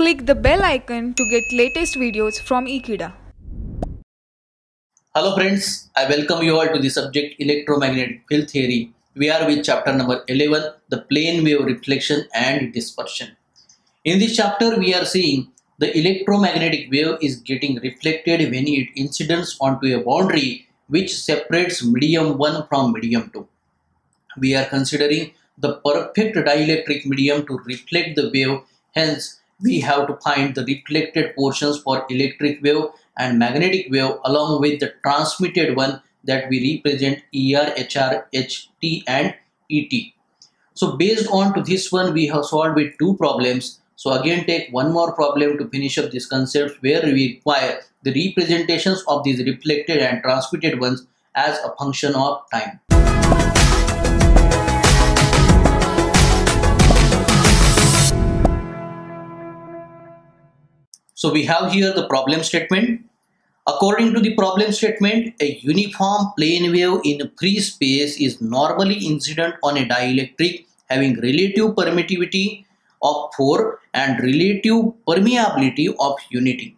Click the bell icon to get latest videos from Ekeeda. Hello friends, I welcome you all to the subject electromagnetic field theory. We are with chapter number 11, the plane wave reflection and dispersion. In this chapter, we are seeing the electromagnetic wave is getting reflected when it incidents onto a boundary which separates medium 1 from medium 2. We are considering the perfect dielectric medium to reflect the wave, hence we have to find the reflected portions for electric wave and magnetic wave along with the transmitted one that we represent ER, HR, HT and ET. So based on to this one we have solved with two problems. So again take one more problem to finish up this concept where we require the representations of these reflected and transmitted ones as a function of time. So we have here the problem statement. According to the problem statement, a uniform plane wave in free space is normally incident on a dielectric having relative permittivity of 4 and relative permeability of unity.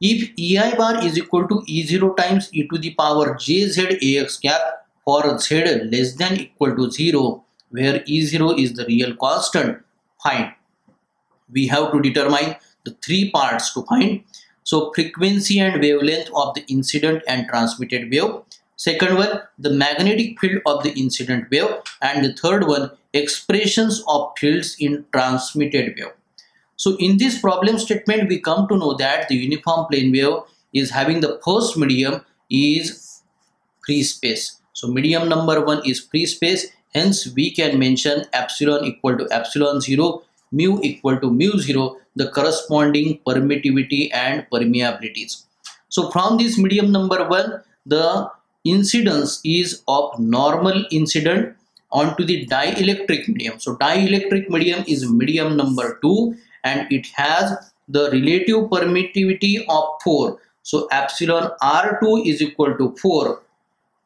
If EI bar is equal to E0 times e to the power jz ax cap for z less than equal to 0 where E0 is the real constant, find. We have to determine the three parts to find. So frequency and wavelength of the incident and transmitted wave. Second one, the magnetic field of the incident wave. And the third one, expressions of fields in transmitted wave. So in this problem statement, we come to know that the uniform plane wave is having the first medium is free space. So medium number one is free space. Hence we can mention epsilon equal to epsilon 0, mu equal to mu 0 the corresponding permittivity and permeabilities. So from this medium number 1, the incidence is of normal incident onto the dielectric medium. So dielectric medium is medium number 2 and it has the relative permittivity of 4. So epsilon R2 is equal to 4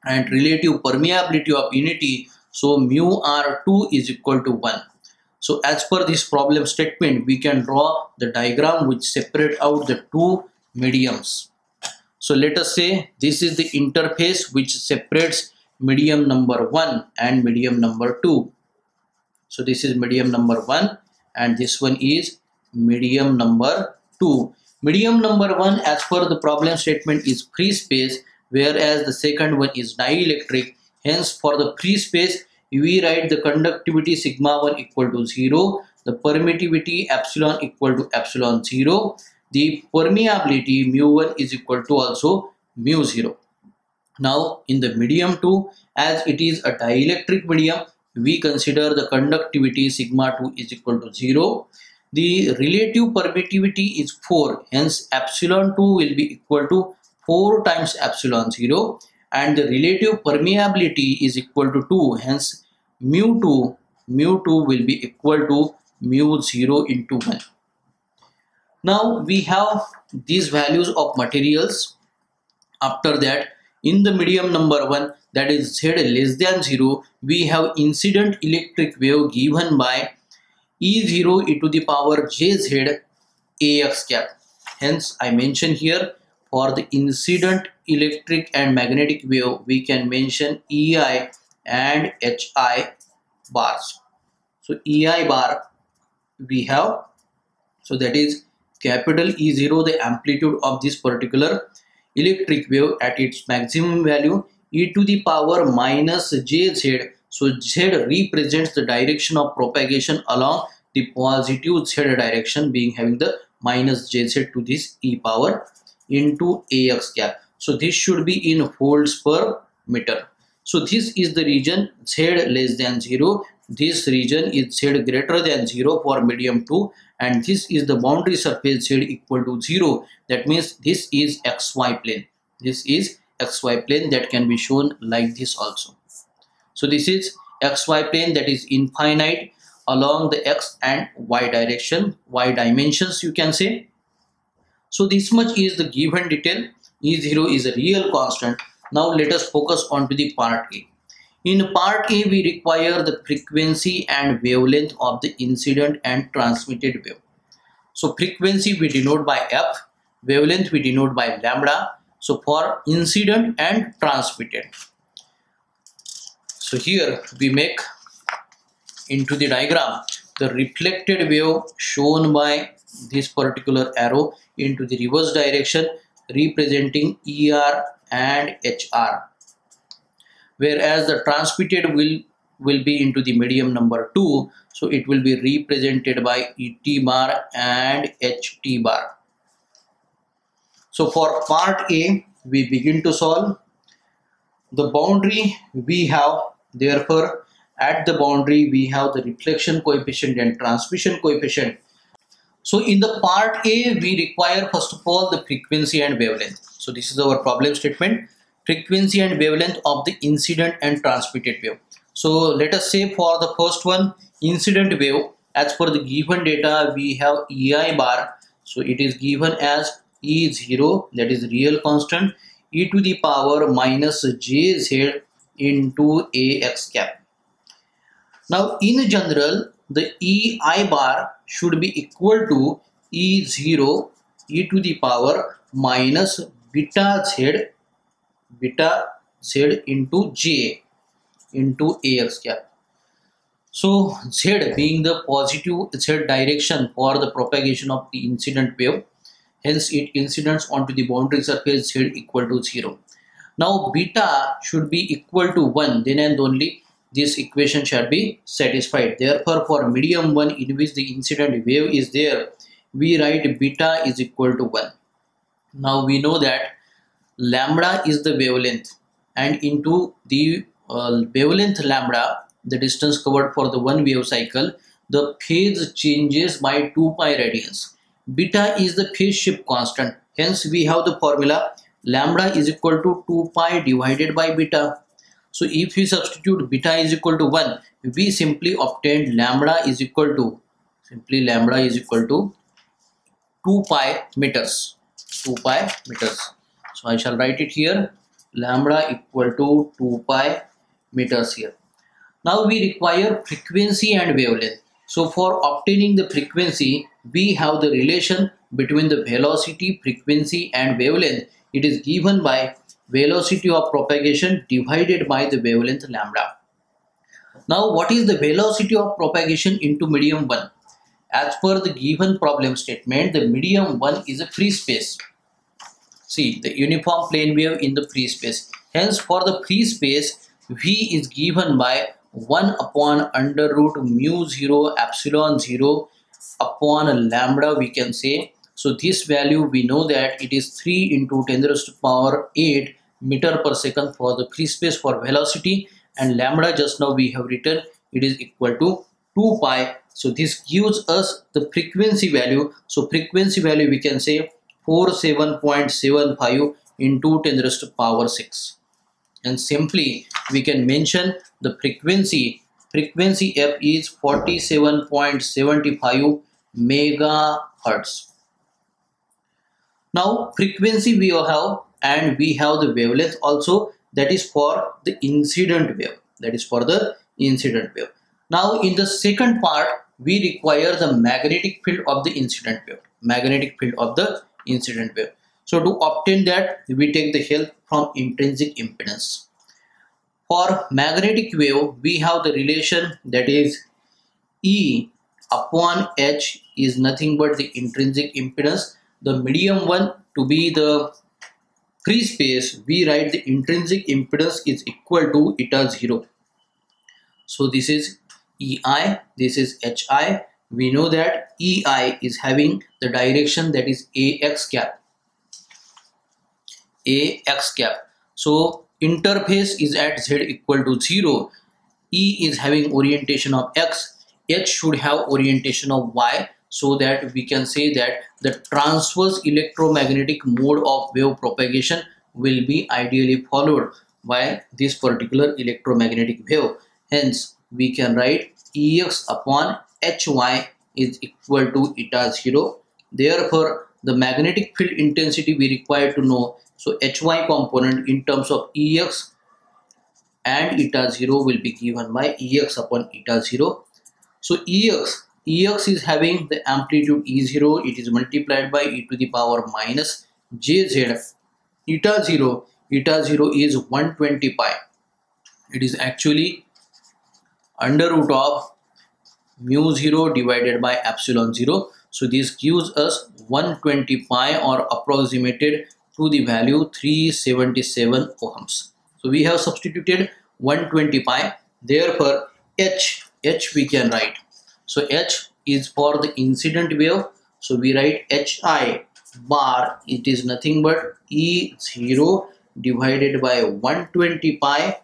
and relative permeability of unity. So mu R2 is equal to 1. So as per this problem statement, we can draw the diagram which separate out the two mediums. So let us say this is the interface which separates medium number 1 and medium number 2. So this is medium number 1 and this one is medium number 2. Medium number 1 as per the problem statement is free space whereas the second one is dielectric. Hence for the free space we write the conductivity sigma 1 equal to 0, the permittivity epsilon equal to epsilon 0, the permeability mu 1 is equal to also mu 0. Now in the medium 2 as it is a dielectric medium we consider the conductivity sigma 2 is equal to 0. The relative permittivity is 4 hence epsilon 2 will be equal to 4 times epsilon 0 and the relative permeability is equal to 2 hence mu 2 mu 2 will be equal to mu 0 into 1 now we have these values of materials. After that in the medium number 1 that is z less than 0 we have incident electric wave given by e0 e to the power jz ax cap. Hence i mention here for the incident electric and magnetic wave we can mention EI and HI bars. So EI bar we have so that is capital E0 the amplitude of this particular electric wave at its maximum value e to the power minus jz so z represents the direction of propagation along the positive z direction being having the minus jz to this e power into AX cap. So this should be in volts per meter. So this is the region Z less than 0. This region is Z greater than 0 for medium 2 and this is the boundary surface Z equal to 0. That means this is XY plane. This is XY plane that can be shown like this also. So this is XY plane that is infinite along the X and Y direction, Y dimensions you can say so this much is the given detail. E0 is a real constant. Now let us focus on to the part A. In part A, we require the frequency and wavelength of the incident and transmitted wave. So frequency we denote by F, wavelength we denote by lambda. So for incident and transmitted. So here we make into the diagram the reflected wave shown by this particular arrow into the reverse direction representing ER and HR whereas the transmitted will will be into the medium number 2 so it will be represented by et bar and ht bar. So for part a we begin to solve. The boundary we have therefore at the boundary we have the reflection coefficient and transmission coefficient so in the part a we require first of all the frequency and wavelength. So this is our problem statement. Frequency and wavelength of the incident and transmitted wave. So let us say for the first one incident wave as per the given data we have ei bar. So it is given as e0 that is real constant e to the power minus jz into ax cap. Now in general the ei bar should be equal to e0 e to the power minus beta z beta z into j into ax. Cap so z being the positive z direction for the propagation of the incident wave hence it incidents onto the boundary surface z equal to 0 now beta should be equal to 1 then and only this equation shall be satisfied. Therefore for medium 1 in which the incident wave is there we write beta is equal to 1 now we know that lambda is the wavelength and into the uh, wavelength lambda the distance covered for the one wave cycle the phase changes by 2 pi radians. Beta is the phase shift constant. Hence we have the formula lambda is equal to 2 pi divided by beta so if we substitute beta is equal to 1 we simply obtained lambda is equal to simply lambda is equal to 2 pi meters. 2 pi meters. So I shall write it here. Lambda equal to 2 pi meters here. Now we require frequency and wavelength. So for obtaining the frequency we have the relation between the velocity, frequency and wavelength. It is given by velocity of propagation divided by the wavelength lambda. Now what is the velocity of propagation into medium 1? As per the given problem statement, the medium 1 is a free space. See the uniform plane wave in the free space. Hence for the free space, V is given by 1 upon under root mu 0 epsilon 0 upon lambda we can say so this value we know that it is 3 into 10 raised to power 8 meter per second for the free space for velocity and lambda just now we have written it is equal to 2 pi. So this gives us the frequency value. So frequency value we can say 47.75 into 10 raised to power 6 and simply we can mention the frequency. Frequency f is 47.75 megahertz. Now frequency we have and we have the wavelength also that is for the incident wave that is for the incident wave. Now in the second part we require the magnetic field of the incident wave magnetic field of the incident wave. So to obtain that we take the help from intrinsic impedance. For magnetic wave we have the relation that is E upon H is nothing but the intrinsic impedance. The medium one to be the free space, we write the intrinsic impedance is equal to eta 0. So this is EI, this is HI. We know that EI is having the direction that is AX cap. AX cap. So interface is at Z equal to 0. E is having orientation of X H should have orientation of Y so that we can say that the transverse electromagnetic mode of wave propagation will be ideally followed by this particular electromagnetic wave. Hence, we can write Ex upon Hy is equal to eta 0. Therefore, the magnetic field intensity we require to know. So, Hy component in terms of Ex and eta 0 will be given by Ex upon eta 0 so Ex Ex is having the amplitude E0, it is multiplied by e to the power minus jz. Eta 0, eta 0 is 120 pi. It is actually under root of mu 0 divided by epsilon 0. So this gives us 120 pi or approximated to the value 377 ohms. So we have substituted 120 pi. Therefore H, H we can write. So H is for the incident wave. So we write HI bar. It is nothing but E0 divided by 120 pi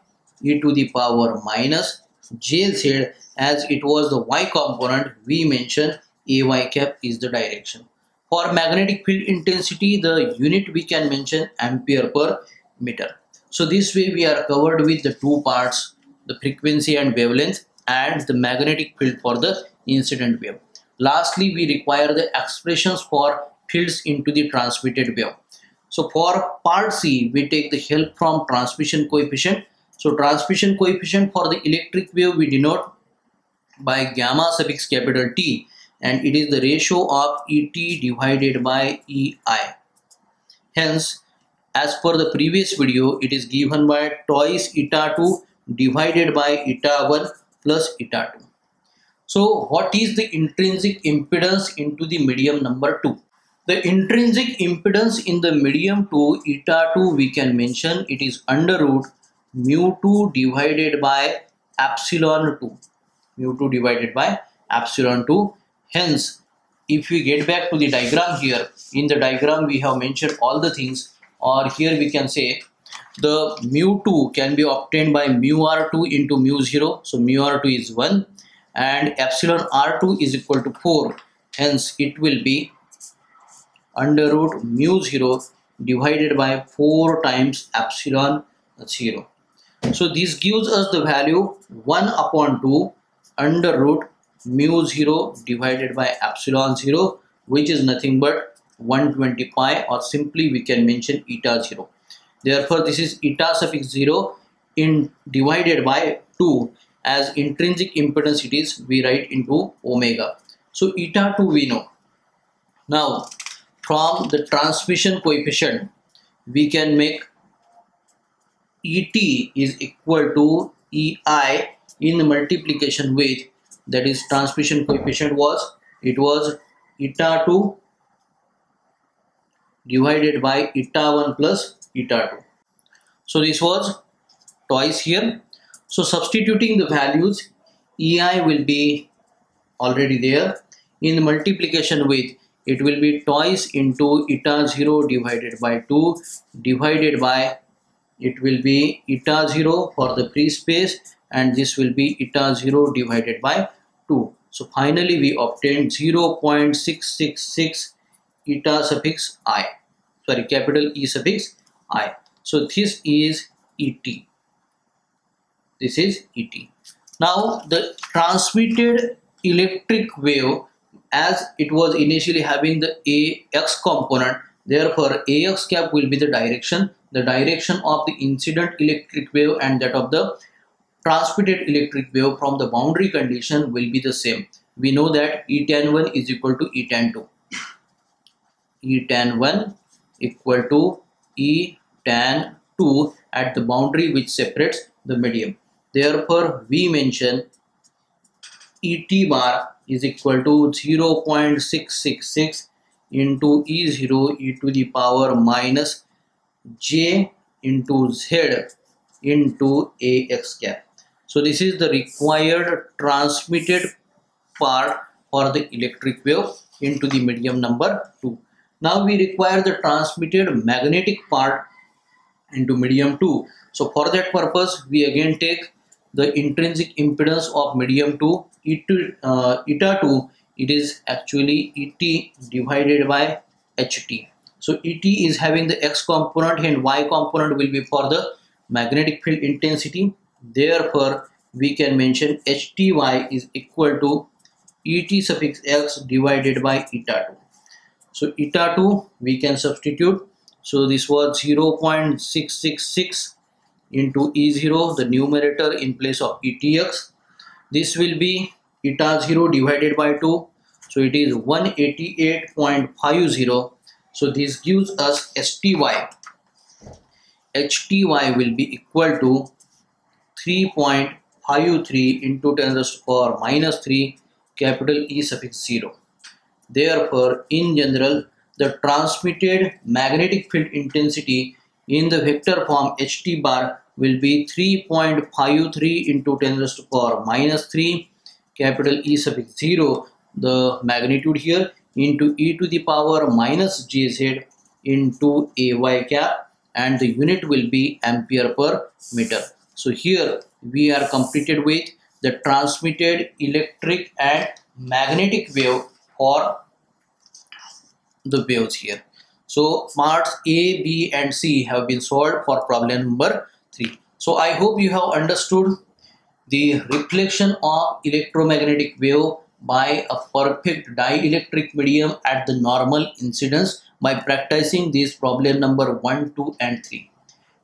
e to the power minus jz as it was the y component we mentioned ay cap is the direction. For magnetic field intensity the unit we can mention ampere per meter. So this way we are covered with the two parts the frequency and wavelength and the magnetic field for the incident wave. Lastly we require the expressions for fields into the transmitted wave. So for part C we take the help from transmission coefficient. So transmission coefficient for the electric wave we denote by gamma suffix capital T and it is the ratio of ET divided by EI. Hence, as per the previous video, it is given by twice eta 2 divided by eta 1 plus eta 2. So, what is the intrinsic impedance into the medium number 2? The intrinsic impedance in the medium 2 eta 2 we can mention it is under root mu 2 divided by epsilon 2 mu 2 divided by epsilon 2 hence if we get back to the diagram here in the diagram we have mentioned all the things or here we can say the mu 2 can be obtained by mu r2 into mu 0 so mu r2 is 1 and epsilon r2 is equal to 4 hence it will be under root mu 0 divided by 4 times epsilon 0 so this gives us the value 1 upon 2 under root mu 0 divided by epsilon 0 which is nothing but 120 pi or simply we can mention eta 0 therefore this is eta suffix 0 in divided by 2 as intrinsic impedance it is we write into omega. So eta 2 we know. Now from the transmission coefficient we can make et is equal to ei in the multiplication with that is transmission coefficient was it was eta 2 divided by eta 1 plus eta 2 so this was twice here so substituting the values ei will be already there in multiplication with it will be twice into eta 0 divided by 2 divided by it will be eta 0 for the free space and this will be eta 0 divided by 2. So finally we obtained 0.666 eta suffix i sorry capital E suffix i. So this is ET. This is ET. Now the transmitted electric wave as it was initially having the AX component therefore AX cap will be the direction the direction of the incident electric wave and that of the transmitted electric wave from the boundary condition will be the same. We know that E tan 1 is equal to E tan 2. E tan 1 equal to E tan 2 at the boundary which separates the medium. Therefore, we mention ET bar is equal to 0.666 into E0 e to the power minus J into Z into AX cap. So this is the required transmitted part for the electric wave into the medium number 2. Now we require the transmitted magnetic part into medium 2. So for that purpose we again take the intrinsic impedance of medium 2 uh, eta 2 it is actually ET divided by HT. So ET is having the X component and Y component will be for the magnetic field intensity Therefore, we can mention HTY is equal to ET suffix X divided by eta 2. So eta 2 we can substitute. So this was 0.666 into E0 the numerator in place of ETX. This will be eta 0 divided by 2 so it is 188.50 so this gives us STY HTY will be equal to 3.53 into 10 to the power minus 3 capital E suffix 0 therefore in general the transmitted magnetic field intensity in the vector form ht bar will be 3.53 into 10 raised to the power minus 3 capital E suffix 0 the magnitude here into e to the power minus jz into ay cap and the unit will be ampere per meter. So here we are completed with the transmitted electric and magnetic wave for the waves here. So parts A, B and C have been solved for problem number 3. So I hope you have understood the reflection of electromagnetic wave by a perfect dielectric medium at the normal incidence by practicing this problem number 1, 2 and 3.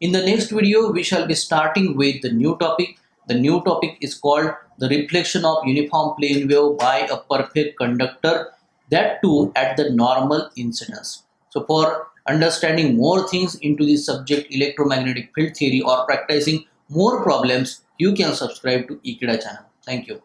In the next video, we shall be starting with the new topic. The new topic is called the reflection of uniform plane wave by a perfect conductor that too at the normal incidence. So for understanding more things into the subject electromagnetic field theory or practicing more problems, you can subscribe to Ekeeda channel. Thank you.